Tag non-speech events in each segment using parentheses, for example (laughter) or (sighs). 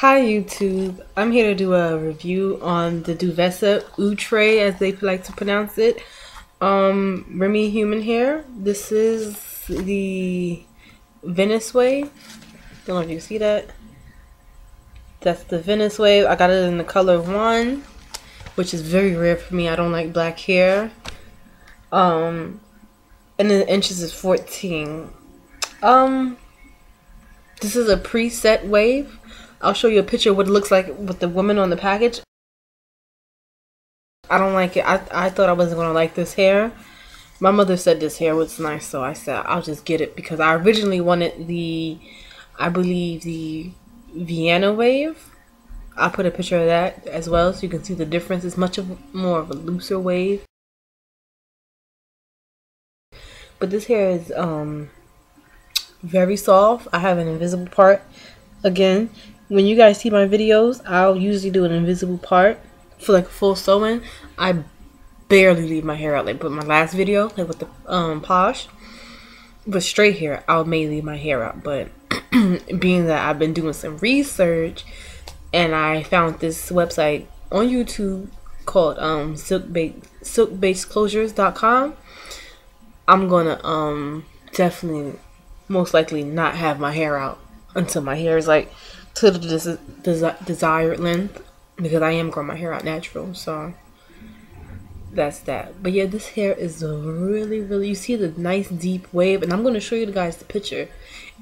Hi YouTube, I'm here to do a review on the Duvessa Outre as they like to pronounce it. Um, Remy Human Hair. This is the Venice Wave. Don't know if you see that. That's the Venice Wave. I got it in the color one, which is very rare for me. I don't like black hair. Um, and the inches is 14. Um, this is a preset wave. I'll show you a picture of what it looks like with the woman on the package. I don't like it. I, I thought I wasn't going to like this hair. My mother said this hair was nice, so I said I'll just get it because I originally wanted the, I believe the Vienna wave. I'll put a picture of that as well so you can see the difference. It's much of more of a looser wave. But this hair is um very soft. I have an invisible part. Again, when you guys see my videos, I'll usually do an invisible part for like full sewing. I barely leave my hair out. Like but my last video, like with the um posh, with straight hair, I may leave my hair out. But (clears throat) being that I've been doing some research and I found this website on YouTube called um silk silkbasedclosures.com. I'm gonna um definitely most likely not have my hair out until my hair is like to the des des desired length because I am growing my hair out natural. So that's that. But yeah, this hair is really, really. You see the nice deep wave, and I'm gonna show you guys the picture.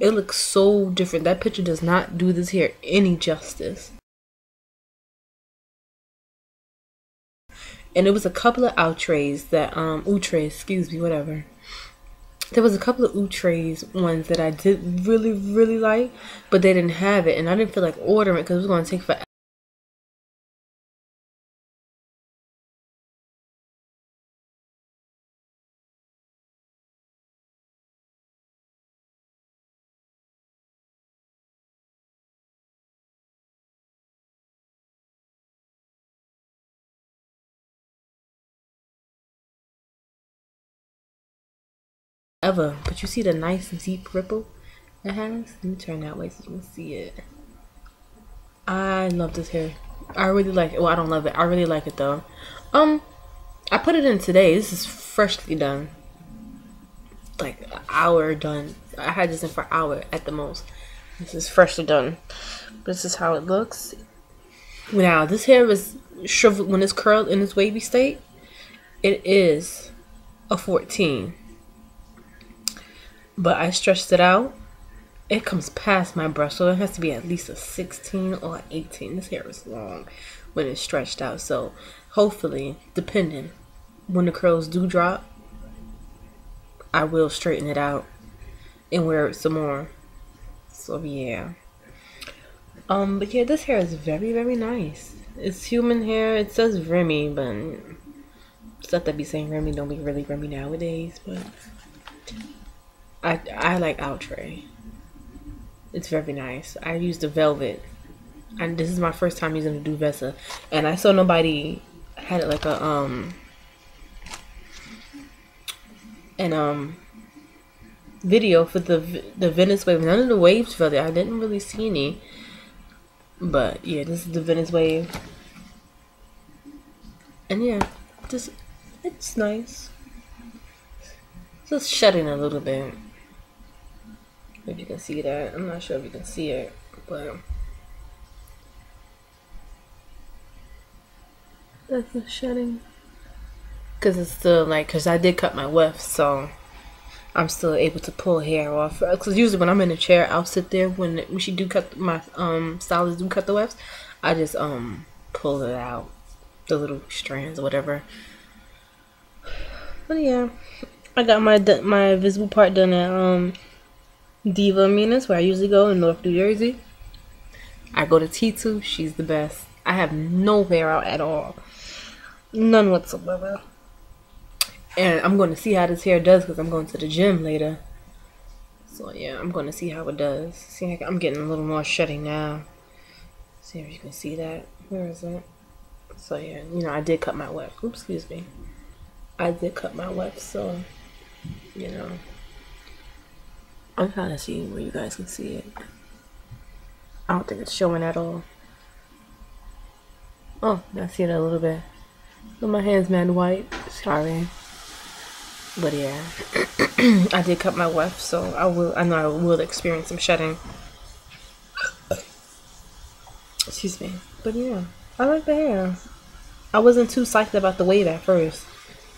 It looks so different. That picture does not do this hair any justice. And it was a couple of outrays that um outrays, excuse me, whatever there was a couple of Outre's ones that I did really, really like, but they didn't have it, and I didn't feel like ordering it because it was going to take forever. Ever. But you see the nice deep ripple it has? Let me turn that way so you can see it. I love this hair. I really like it. Well, I don't love it. I really like it though. Um, I put it in today. This is freshly done. Like an hour done. I had this in for an hour at the most. This is freshly done. This is how it looks. Now, this hair is shriveled when it's curled in its wavy state. It is a 14 but I stretched it out. It comes past my brush, so it has to be at least a 16 or 18. This hair is long when it's stretched out, so hopefully, depending, when the curls do drop, I will straighten it out and wear it some more. So yeah. Um, but yeah, this hair is very, very nice. It's human hair. It says Remy, but stuff that be saying Remy don't be really Remy nowadays, but I I like Outre. It's very nice. I use the velvet. And this is my first time using the Duvessa. And I saw nobody had it like a um an um video for the the Venice wave. None of the waves for it. I didn't really see any. But yeah, this is the Venice wave. And yeah, just it's nice. Just shedding a little bit. If you can see that. I'm not sure if you can see it, but that's the shedding. Cause it's still like, cause I did cut my weft, so I'm still able to pull hair off. Cause usually when I'm in a chair, I'll sit there when when she do cut my um stylist do cut the wefts. I just um pull it out, the little strands or whatever. (sighs) But yeah, I got my my visible part done at um Diva Minas, where I usually go in North New Jersey. I go to T2. She's the best. I have no hair out at all. None whatsoever. And I'm going to see how this hair does because I'm going to the gym later. So yeah, I'm going to see how it does. See, I'm getting a little more shedding now. See if you can see that. Where is it? So yeah, you know, I did cut my weft. Oops, excuse me. I did cut my weft, so, you know. I'm trying to see where you guys can see it. I don't think it's showing at all. Oh, I see it a little bit. But my hand's man white. Sorry. But yeah, (clears throat) I did cut my weft, so I will. I know I will experience some shedding. Excuse me. But yeah, I like the hair. I wasn't too psyched about the wave at first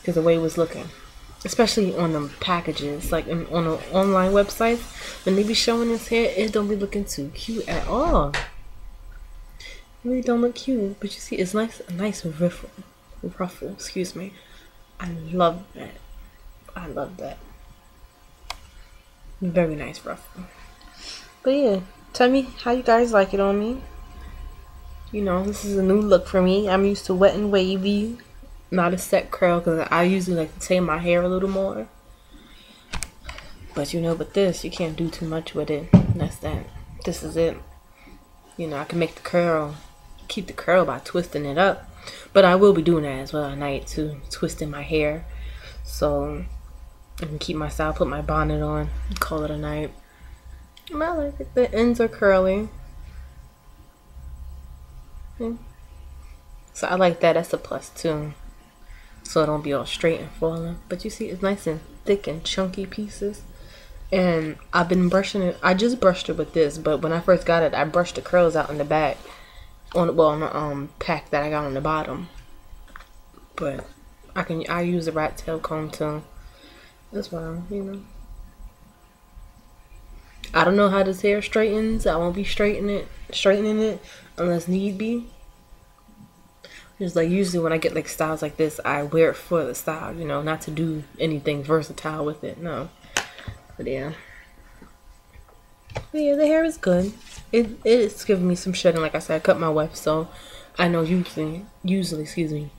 because the way it was looking, especially on the packages, like on the online websites, when they be showing this hair, it don't be looking too cute at all. It really don't look cute, but you see, it's nice, a nice ruffle, ruffle. Excuse me. I love that. I love that. Very nice ruffle. But yeah, tell me how you guys like it on me. You know, this is a new look for me. I'm used to wet and wavy, not a set curl because I usually like to tame my hair a little more. But you know, with this, you can't do too much with it. That's that. This is it. You know, I can make the curl, keep the curl by twisting it up. But I will be doing that as well at night too, twisting my hair. So I can keep my style, put my bonnet on, and call it a night. I like it. The ends are curly. Yeah. So I like that. That's a plus too. So it don't be all straight and falling. But you see, it's nice and thick and chunky pieces. And I've been brushing it. I just brushed it with this, but when I first got it, I brushed the curls out in the back. On well, on the um pack that I got on the bottom. But I can I use the rat tail comb too. That's fine, you know. I don't know how this hair straightens. I won't be straightening it, straightening it unless need be. Just like usually when I get like styles like this, I wear it for the style, you know, not to do anything versatile with it. No, but yeah, but yeah, the hair is good. It it's giving me some shedding. Like I said, I cut my weft, so I know usually, usually, excuse me,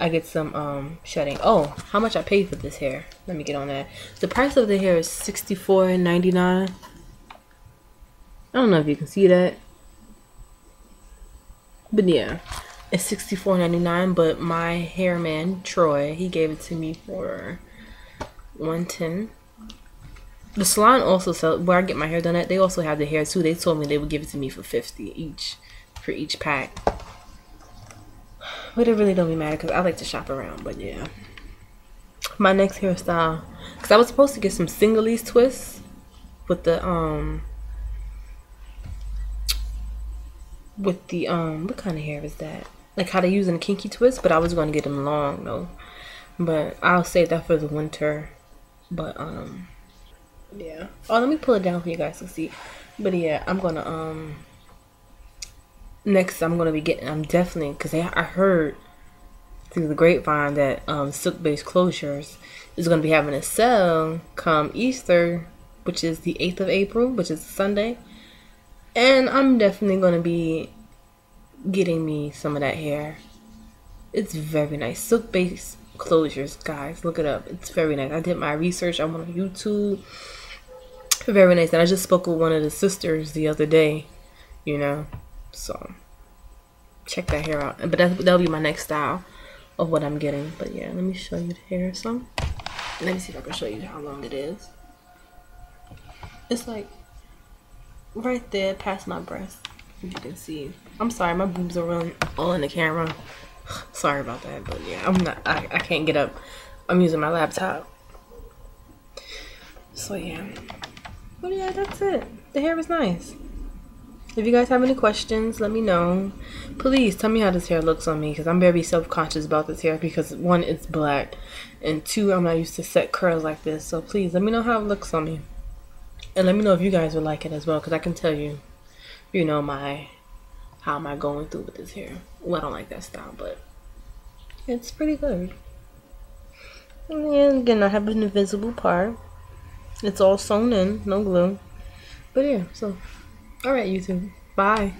I get some um shedding. Oh, how much I paid for this hair? Let me get on that. The price of the hair is sixty four ninety nine. I don't know if you can see that. But yeah, it's sixty four ninety nine. But my hair man, Troy, he gave it to me for one ten. The salon also sell where I get my hair done at, they also have the hair too. They told me they would give it to me for fifty each for each pack. But it really don't be matter because I like to shop around. But yeah. My next hairstyle. Because I was supposed to get some singles twists with the, um, with the, um, what kind of hair is that? Like how they use in kinky twist, but I was going to get them long though. But I'll save that for the winter. But, um, yeah. Oh, let me pull it down for you guys to see. But yeah, I'm going to, um, next I'm gonna be getting. I'm definitely because I heard through the grapevine that um, silk based closures is gonna be having a sale come Easter, which is the eighth of April, which is Sunday, and I'm definitely gonna be getting me some of that hair. It's very nice silk base closures, guys. Look it up. It's very nice. I did my research. I'm on YouTube. Very nice. And I just spoke with one of the sisters the other day. You know, so check that hair out. But that, that'll be my next style of what I'm getting. But yeah, let me show you the hair some. Let me see if I can show you how long it is. It's like right there past my breast. You can see. I'm sorry, my boobs are running all in the camera. (sighs) sorry about that, but yeah, I'm not. I, I can't get up. I'm using my laptop. So yeah. But yeah, that's it. The hair was nice. If you guys have any questions, let me know. Please tell me how this hair looks on me because I'm very self-conscious about this hair because one, it's black, and two, I'm not used to set curls like this. So please let me know how it looks on me. And let me know if you guys would like it as well because I can tell you, you know, my, how am I going through with this hair. Well, I don't like that style, but it's pretty good. And again, I have an invisible part. It's all sewn in, no glue. But yeah, so Alright, YouTube. Bye.